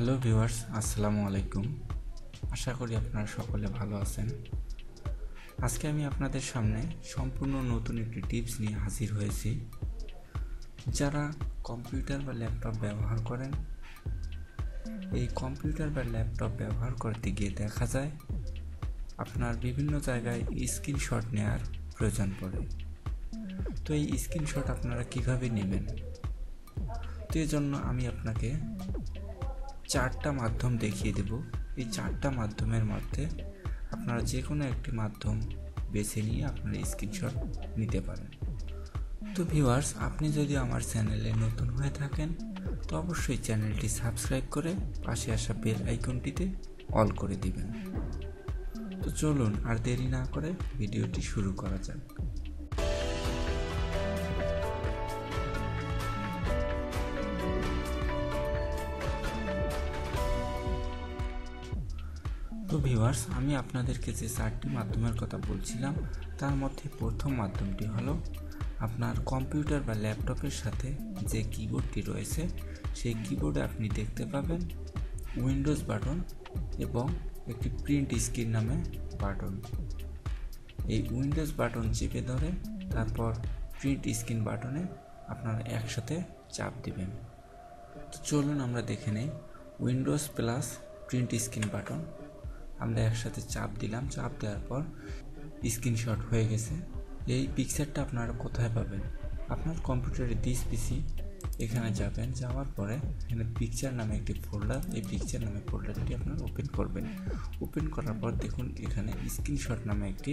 Hello viewers, আসসালামু আলাইকুম। আশা করি আপনারা সকলে ভালো আছেন। আজকে আমি আপনাদের সামনে সম্পূর্ণ নতুন একটি টিপস নিয়ে হাজির হয়েছি। যারা কম্পিউটার বা ল্যাপটপ ব্যবহার করেন, এই কম্পিউটার বা ল্যাপটপ ব্যবহার করতে গিয়ে দেখা যায়, আপনার বিভিন্ন জায়গায় স্ক্রিনশট নেওয়ার প্রয়োজন পড়ে। তো এই স্ক্রিনশট আপনারা কীভাবে নেবেন? তো এই জন্য আমি আপনাকে চারটা মাধ্যম দেখিয়ে দেব। এই চারটা মাধ্যমের মধ্যে আপনারা যে কোনো একটি মাধ্যম বেছে নিয়ে আপনারা স্ক্রিনশট নিতে পারেন। তো ভিউয়ার্স আপনি যদি আমার চ্যানেলে নতুন হয়ে থাকেন, তো অবশ্যই চ্যানেলটি সাবস্ক্রাইব করে পাশে আসা বেল আইকনটিতে অল করে দিবেন। তো চলুন আর দেরি না করে ভিডিওটি শুরু করা যাক। তো ভিউয়ার্স আমি আপনাদেরকে যে চারটি মাধ্যমের কথা বলছিলাম, তার মধ্যে প্রথম মাধ্যমটি হলো আপনার কম্পিউটার বা ল্যাপটপের সাথে যে কিবোর্ডটি রয়েছে, সেই কিবোর্ডে আপনি দেখতে পাবেন উইন্ডোজ বাটন এবং একটি প্রিন্ট স্ক্রিন নামে বাটন এই উইন্ডোজ বাটন চেপে ধরে, তারপর প্রিন্ট স্ক্রিন বাটনে আপনারা একসাথে চাপ দিবেন। তো চলুন আমরা দেখে নেই Windows plus print screen button আমরা একসাথে চাপ দিলাম। চাপ দেওয়ার পর স্ক্রিনশট হয়ে গেছে। এই পিকচারটা আপনারা কোথায় পাবেন? আপনার কম্পিউটারে দিস পিসি এখানে যাবেন। যাওয়ার পরে এখানে পিকচার নামে একটি ফোল্ডার এই পিকচার নামে ফোল্ডারটি আপনারা ওপেন করবেন। ওপেন করার পর দেখুন এখানে স্ক্রিনশট নামে একটি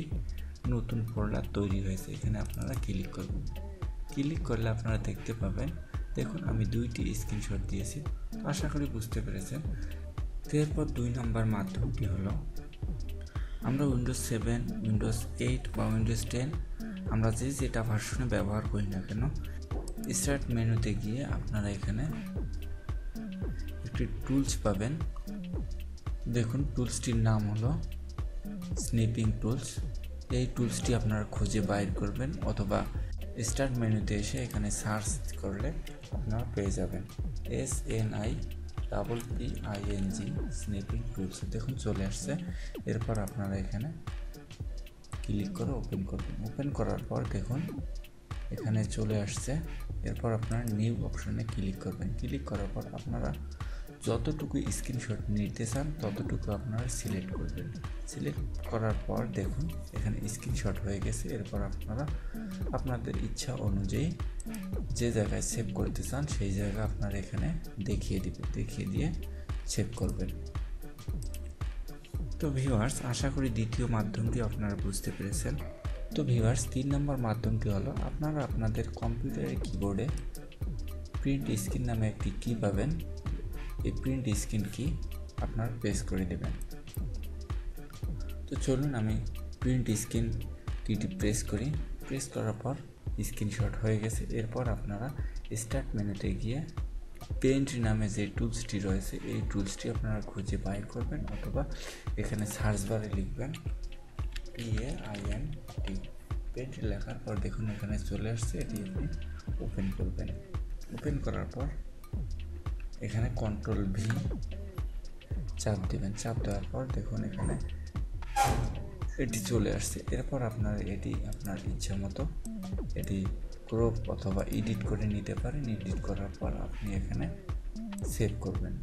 নতুন ফোল্ডার তৈরি হয়েছে। এখানে আপনারা ক্লিক করবেন। ক্লিক করলে আপনারা দেখতে পাবেন, দেখুন আমি দুইটি স্ক্রিনশট দিয়েছি। আশা করি বুঝতে পেরেছেন। এরপর দুই নম্বর মাধ্যমটি হলো, আমরা উইন্ডোজ সেভেন উইন্ডোজ এইট বা উইন্ডোজ টেন আমরা যে যেটা ভার্সনে ব্যবহার করি না কেন স্টার্ট মেনুতে গিয়ে আপনারা এখানে একটি টুলস পাবেন। দেখুন টুলসটির নাম হলো স্নিপিং টুলস এই টুলসটি আপনারা খুঁজে বাইর করবেন অথবা স্টার্ট মেনুতে এসে এখানে সার্চ করলে আপনারা পেয়ে যাবেন। S N I double P I N G snipping tools দেখুন চলে আসছে। এরপর আপনারা এখানে ক্লিক করে ওপেন করবেন। ওপেন করার পর দেখুন, এখানে চলে আসছে। এরপর আপনারা নিউ অপশনে ক্লিক করবেন। ক্লিক করার পর আপনারা যতটুকু স্ক্রিনশট নিতে চান, ততটুকু আপনারা সিলেক্ট করবেন। সিলেক্ট করার পর দেখুন, এখানে স্ক্রিনশট হয়ে গেছে। এরপর আপনারা আপনাদের ইচ্ছা অনুযায়ী যে জায়গায় সেভ করতে চান, সেই জায়গা আপনারা এখানে দেখিয়ে দিবেন দেখিয়ে দিয়ে সেভ করবেন। তো ভিউয়ার্স আশা করি দ্বিতীয় মাধ্যমটি আপনারা বুঝতে পেরেছেন। তো ভিউয়ার্স তিন নম্বর মাধ্যমটি হলো, আপনারা আপনাদের কম্পিউটারের কিবোর্ডে প্রিন্ট স্ক্রিন নামে একটি কী পাবেন। এই প্রিন্ট স্ক্রিন কি আপনার প্রেস করে দেবেন তো চলুন আমি প্রিন্ট স্ক্রিন কিটি প্রেস করি। প্রেস করার পর স্ক্রিনশট হয়ে গেছে। এরপর আপনারা স্টার্ট মেনুতে গিয়ে পেন্ট নামে যে টুলসটি রয়েছে, এই টুলসটি আপনারা খুঁজে বাই করবেন অথবা এখানে সার্চ বারে লিখবেন P A I N T paint লেখার পর দেখুন এখানে চলে আসছে, এটি আপনি ওপেন করবেন। ওপেন করার পর এখানে কন্ট্রোল ভি চাপ দেবেন, চাপ দেওয়ার পর দেখুন এখানে এটি চলে আসছে। এরপর আপনার এটি আপনার ইচ্ছা মতো এটি ক্রপ অথবা এডিট করে নিতে পারেন। এডিট করার পর আপনি এখানে সেভ করবেন।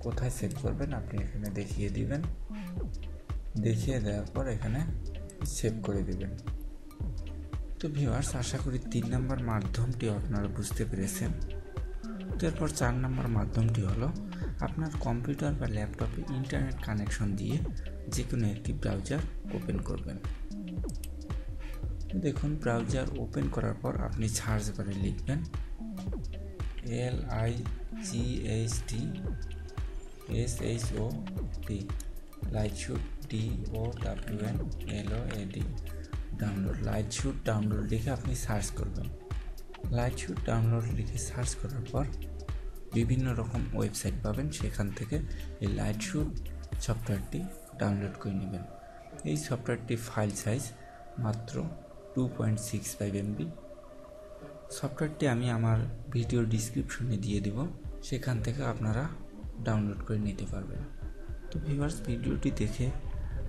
কোথায় সেভ করবেন? আপনি এখানে দেখিয়ে দিবেন। দেখিয়ে দেওয়ার পর এখানে সেভ করে দিবেন। তো ভিউয়ার্স আশা করি তিন নম্বর মাধ্যমটি আপনারা বুঝতে পেরেছেন। তো এরপর চার নম্বর মাধ্যমটি হলো আপনার কম্পিউটার বা ল্যাপটপে ইন্টারনেট কানেকশন দিয়ে যে কোনো একটি ব্রাউজার ওপেন করবেন। দেখুন, ব্রাউজার ওপেন করার পর আপনি সার্চ বারে লিখবেন L I G H T, S H O T, Lightshot D O W N L O A D. Download, Lightshot download লিখে আপনি সার্চ করবেন। লাইট শুট ডাউনলোড লিখে সার্চ করার পর বিভিন্ন রকম ওয়েবসাইট পাবেন, সেখান থেকে এই লাইট শুট সফটওয়্যারটি ডাউনলোড করে নেবেন। এই সফটওয়্যারটি ফাইল সাইজ মাত্র two point six five MB সফটওয়্যারটি আমি আমার ভিডিও ডিসক্রিপশনে দিয়ে দেব, সেখান থেকে আপনারা ডাউনলোড করে নিতে পারবেন। তো ভিউয়ার্স ভিডিওটি দেখে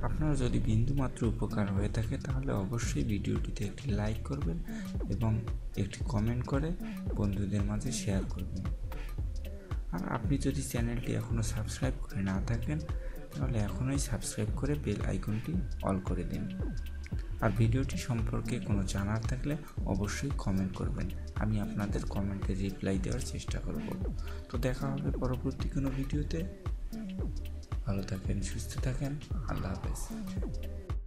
আপনার যদি বিন্দুমাত্র উপকার হয়ে থাকে, তাহলে অবশ্যই ভিডিওটিতে একটি লাইক করবেন এবং একটি কমেন্ট করে বন্ধুদের মাঝে শেয়ার করবেন। আর আপনি যদি চ্যানেলটি এখনও সাবস্ক্রাইব করে না থাকেন, তাহলে এখনই সাবস্ক্রাইব করে বেল আইকনটি অল করে দিন। আর ভিডিওটি সম্পর্কে কোনো জানার থাকলে অবশ্যই কমেন্ট করবেন। আমি আপনাদের কমেন্টে রিপ্লাই দেওয়ার চেষ্টা করব। তো দেখা হবে পরবর্তী কোনো ভিডিওতে। ভালো থাকেন, সুস্থ থাকেন। আল্লাহ হাফেজ।